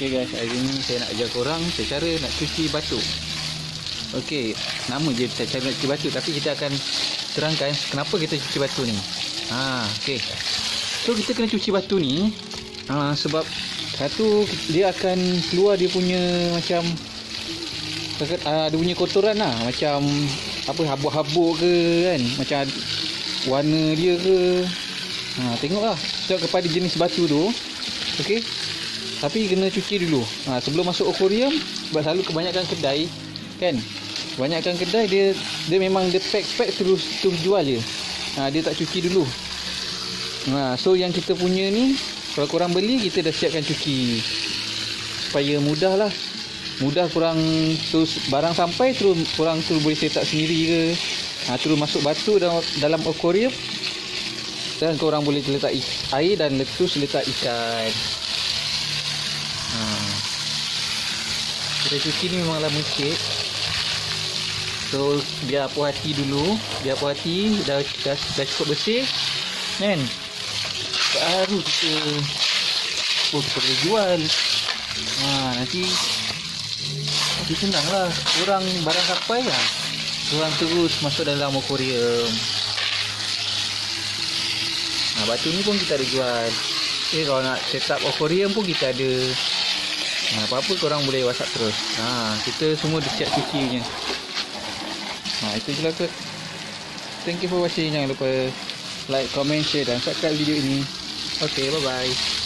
Okay guys, hari ni saya nak ajar korang cara nak cuci batu. Okay, nama je cara nak cuci batu tapi kita akan terangkan kenapa kita cuci batu ni. Ha, okay. So kita kena cuci batu ni ha, sebab satu dia akan keluar dia punya macam uh, dia punya kotoran lah macam apa habuk-habuk ke kan macam warna dia ke ha, tengoklah so kepada jenis batu tu okey tapi kena cuci dulu. Ha, sebelum masuk aquarium sebab selalu kebanyakan kedai kan? Kebanyakan kedai dia dia memang dia pack-pack terus terus jual je. Ha, dia tak cuci dulu. Ha, so yang kita punya ni kalau korang beli kita dah siapkan cuci. Supaya mudah lah. Mudah kurang terus barang sampai terus kurang terus boleh set up sendiri ke. Ha, terus masuk batu dalam, dalam aquarium dan korang boleh letak air dan terus letak ikan ha. kita cuci ni memang lama sikit. So biar puas hati dulu. Biar puas hati dah, dah, dah cukup bersih. Kan baru kita oh kita boleh jual. Ha, nanti nanti senang lah kurang barang sampai lah. Kurang terus masuk dalam aquarium. Ha, batu ni pun kita ada jual Eh kalau nak set up aquarium pun kita ada. Ha, Apa-apa korang boleh whatsapp terus. Ha, Kita semua dah siap cuci punya. Ha, Itu je lah kot Thank you for watching. Jangan lupa like, comment, share dan subscribe video ini. Okay bye bye